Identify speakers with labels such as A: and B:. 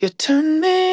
A: You turn me